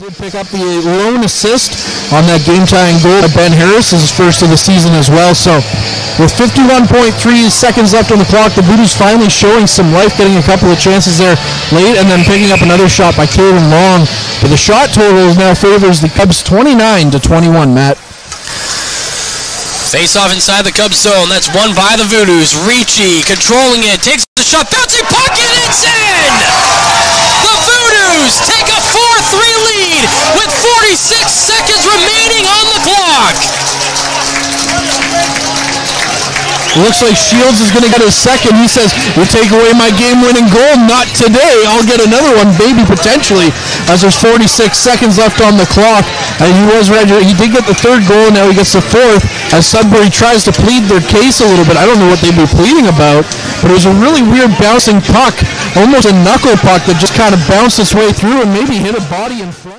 did pick up the lone assist on that game-tying goal by Ben Harris. Is first of the season as well. So with 51.3 seconds left on the clock, the Voodoo's finally showing some life, getting a couple of chances there late, and then picking up another shot by Caden Long. But the shot total now favors the Cubs 29 to 21, Matt. Face off inside the Cubs zone. That's won by the Voodoos. Ricci controlling it. Takes the shot. Bouncing puck and it's in! Seconds remaining on the clock. Looks like Shields is going to get his second. He says, "You take away my game-winning goal. Not today. I'll get another one, maybe potentially." As there's 46 seconds left on the clock, and he was ready. He did get the third goal. Now he gets the fourth. As Sudbury tries to plead their case a little bit. I don't know what they'd be pleading about, but it was a really weird bouncing puck, almost a knuckle puck that just kind of bounced its way through and maybe hit a body in front.